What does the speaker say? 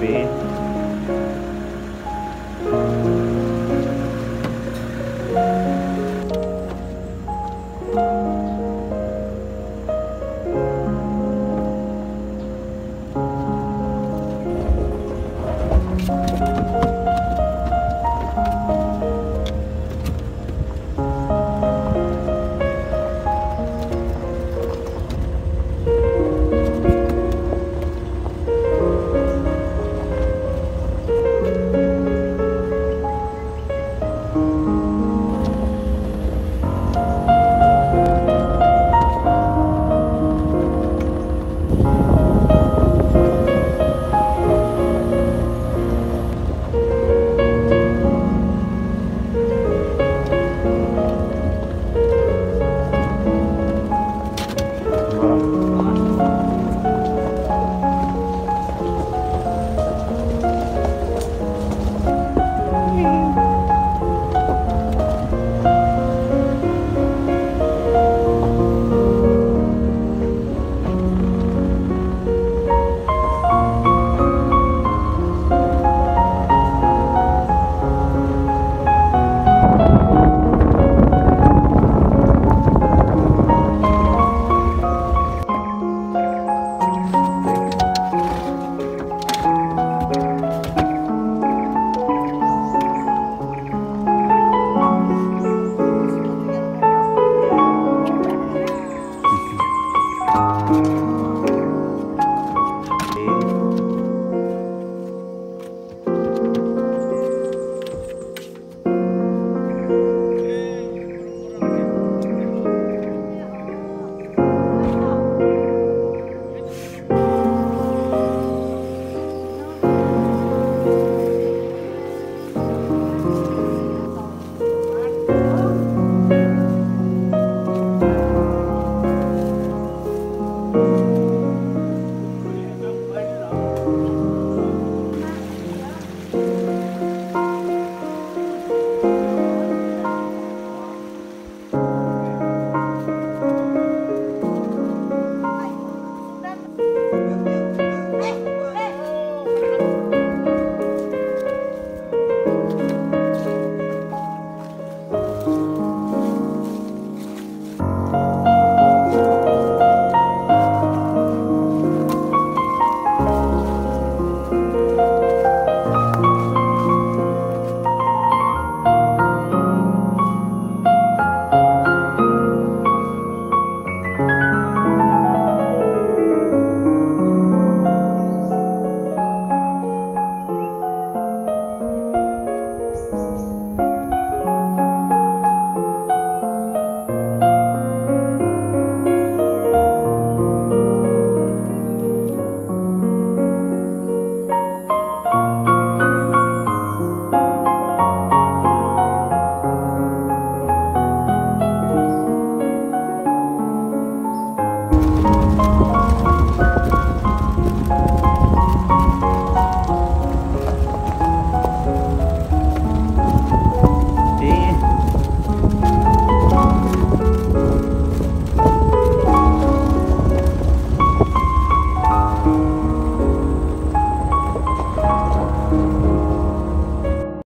Be.